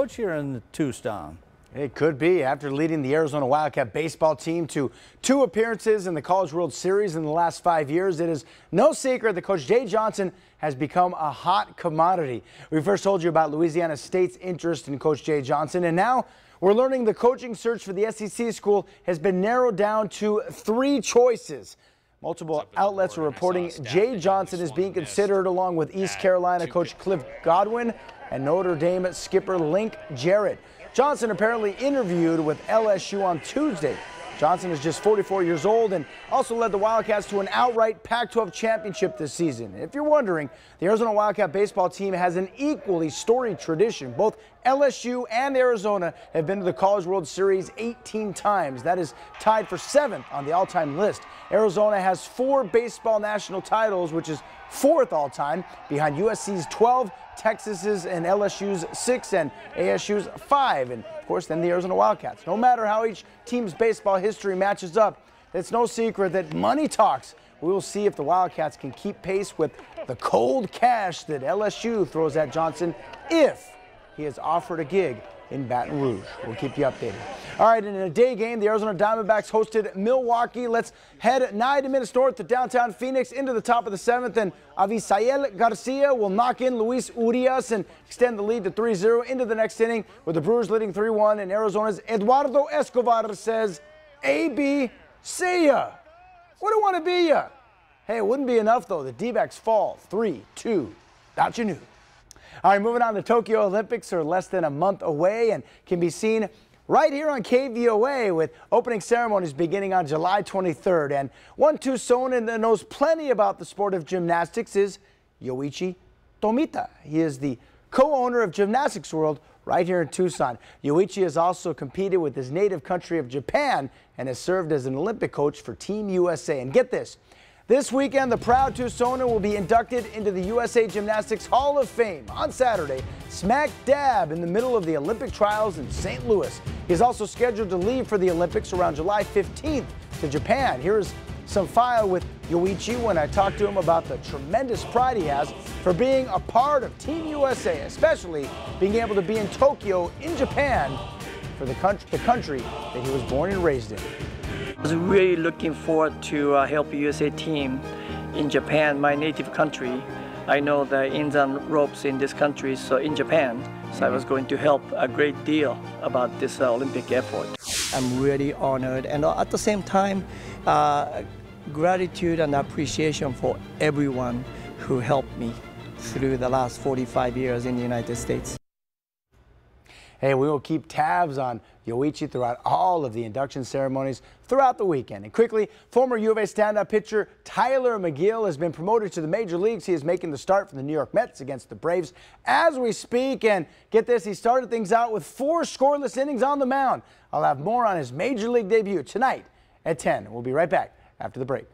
coach here in Tucson. It could be. After leading the Arizona Wildcat baseball team to two appearances in the College World Series in the last five years, it is no secret that Coach Jay Johnson has become a hot commodity. We first told you about Louisiana State's interest in Coach Jay Johnson, and now we're learning the coaching search for the SEC school has been narrowed down to three choices. Multiple outlets are reporting Jay Johnson is being considered along with East Carolina coach Cliff Godwin and Notre Dame skipper Link Jarrett. Johnson apparently interviewed with LSU on Tuesday. Johnson is just 44 years old and also led the Wildcats to an outright Pac-12 championship this season. If you're wondering, the Arizona Wildcat baseball team has an equally storied tradition. Both LSU and Arizona have been to the College World Series 18 times. That is tied for seventh on the all-time list. Arizona has four baseball national titles, which is fourth all-time, behind USC's 12, Texas's and LSU's six, and ASU's five. And of course, then the Arizona Wildcats. No matter how each team's baseball history matches up, it's no secret that money talks. We will see if the Wildcats can keep pace with the cold cash that LSU throws at Johnson if he is offered a gig in Baton Rouge. We'll keep you updated. All right, in a day game, the Arizona Diamondbacks hosted Milwaukee. Let's head 90 minutes north to downtown Phoenix into the top of the seventh, and Avisail Garcia will knock in Luis Urias and extend the lead to 3-0 into the next inning with the Brewers leading 3-1, and Arizona's Eduardo Escobar says, AB, see ya. What do you want to be ya? Hey, it wouldn't be enough, though. The D-backs fall 3-2. That your knew. All right, moving on, the Tokyo Olympics are less than a month away and can be seen right here on KVOA with opening ceremonies beginning on July 23rd. And one Tucsonan that knows plenty about the sport of gymnastics is Yoichi Tomita. He is the co-owner of Gymnastics World right here in Tucson. Yoichi has also competed with his native country of Japan and has served as an Olympic coach for Team USA. And get this, this weekend, the proud Tucsonan will be inducted into the USA Gymnastics Hall of Fame on Saturday, smack dab in the middle of the Olympic trials in St. Louis. He's also scheduled to leave for the Olympics around July 15th to Japan. Here's some file with Yoichi when I talked to him about the tremendous pride he has for being a part of Team USA, especially being able to be in Tokyo in Japan for the country, the country that he was born and raised in. I was really looking forward to uh, help USA team in Japan, my native country. I know the ins and ropes in this country, so in Japan, so I was going to help a great deal about this uh, Olympic effort. I'm really honored and uh, at the same time, uh, gratitude and appreciation for everyone who helped me through the last 45 years in the United States. Hey, we will keep tabs on Yoichi throughout all of the induction ceremonies throughout the weekend. And quickly, former U of A stand-up pitcher Tyler Megill has been promoted to the major leagues. He is making the start for the New York Mets against the Braves as we speak. And get this, he started things out with four scoreless innings on the mound. I'll have more on his major league debut tonight at 10. We'll be right back after the break.